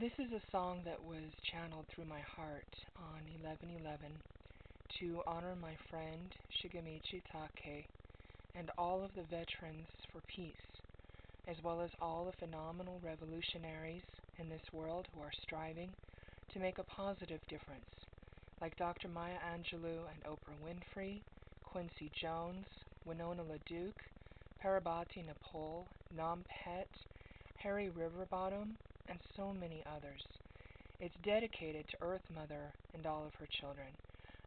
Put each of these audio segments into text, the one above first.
This is a song that was channeled through my heart on 1111 to honor my friend Shigemichi Tak'e and all of the veterans for peace, as well as all the phenomenal revolutionaries in this world who are striving to make a positive difference, like Dr. Maya Angelou and Oprah Winfrey, Quincy Jones, Winona LaDuke, Parabati Nepal, Nam Pet, Harry Riverbottom, and so many others. It's dedicated to Earth Mother and all of her children,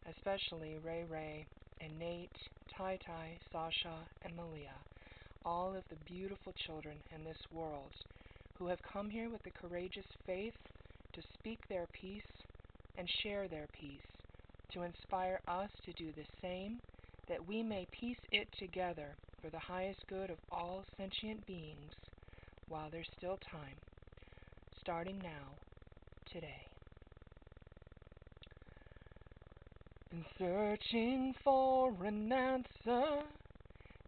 especially Ray Ray and Nate, Tai Tai, Sasha, and Malia, all of the beautiful children in this world who have come here with the courageous faith to speak their peace and share their peace, to inspire us to do the same, that we may piece it together for the highest good of all sentient beings while there's still time starting now, today. Been searching for an answer,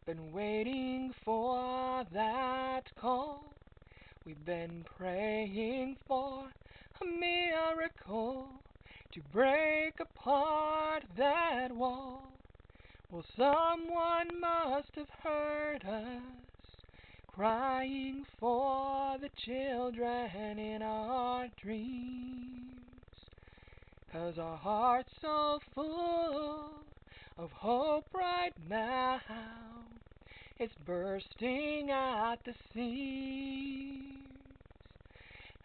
been waiting for that call. We've been praying for a miracle to break apart that wall. Well, someone must have heard us crying for the children in our dreams. Cause our heart's so full of hope right now, it's bursting at the seams.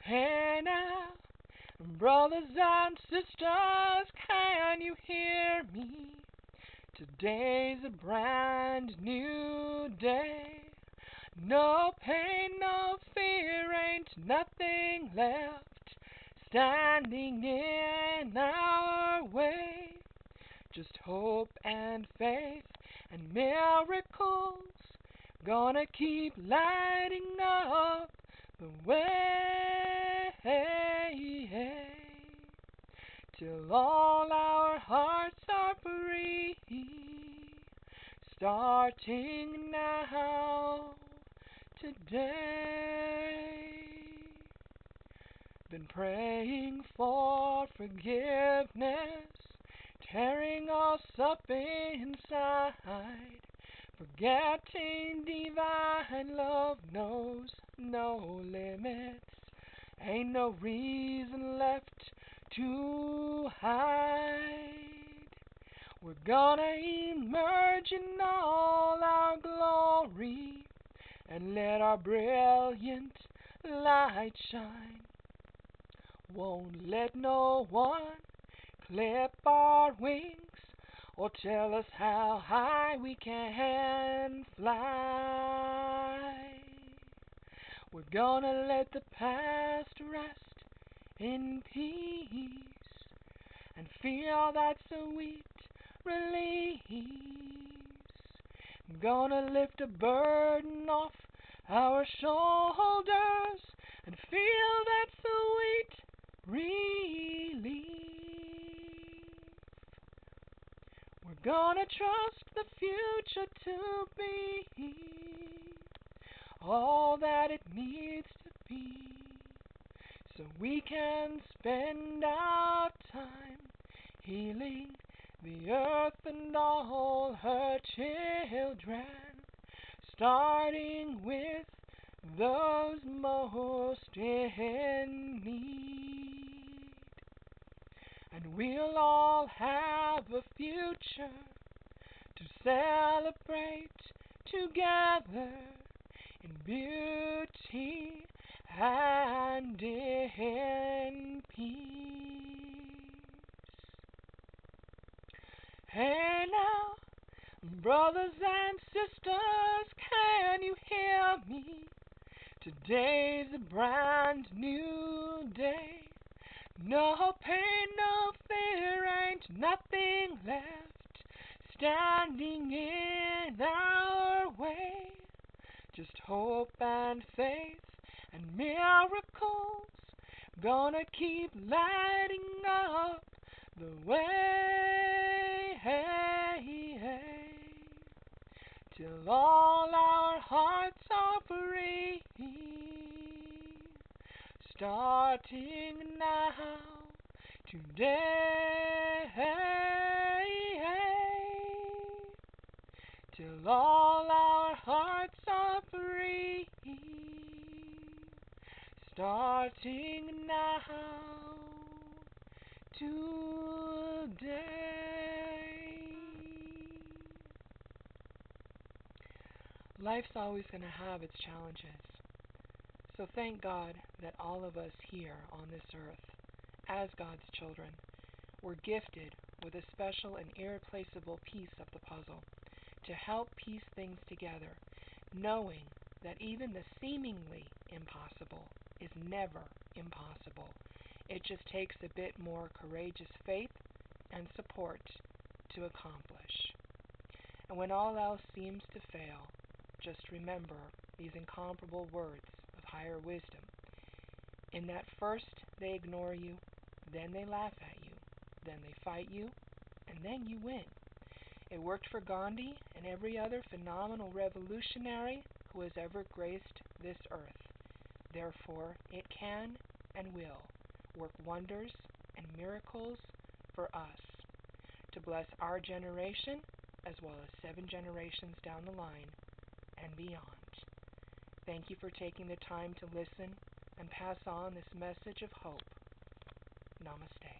Hey now, brothers and sisters, can you hear me? Today's a brand new day. No pain, no fear, ain't nothing left standing in our way. Just hope and faith and miracles gonna keep lighting up the way till all our hearts are free, starting now today. Been praying for forgiveness, tearing us up inside. Forgetting divine love knows no limits. Ain't no reason left to hide. We're gonna emerge in all our glory and let our brilliant light shine. Won't let no one clip our wings or tell us how high we can fly. We're gonna let the past rest in peace and feel that sweet release. Gonna lift a burden off our shoulders and feel that sweet relief. We're gonna trust the future to be all that it needs to be so we can spend our time healing the earth and all her children, starting with those most in need. And we'll all have a future to celebrate together in beauty and in peace. Hey now, brothers and sisters, can you hear me? Today's a brand new day. No pain, no fear, ain't nothing left standing in our way. Just hope and faith and miracles gonna keep lighting up the way, till all our hearts are free, starting now, today, till all our hearts are free, starting now, today. Life's always going to have its challenges. So thank God that all of us here on this earth, as God's children, were gifted with a special and irreplaceable piece of the puzzle to help piece things together, knowing that even the seemingly impossible is never impossible. It just takes a bit more courageous faith and support to accomplish. And when all else seems to fail, just remember these incomparable words of higher wisdom. In that first they ignore you, then they laugh at you, then they fight you, and then you win. It worked for Gandhi and every other phenomenal revolutionary who has ever graced this earth. Therefore, it can and will work wonders and miracles for us to bless our generation as well as seven generations down the line and beyond. Thank you for taking the time to listen and pass on this message of hope. Namaste.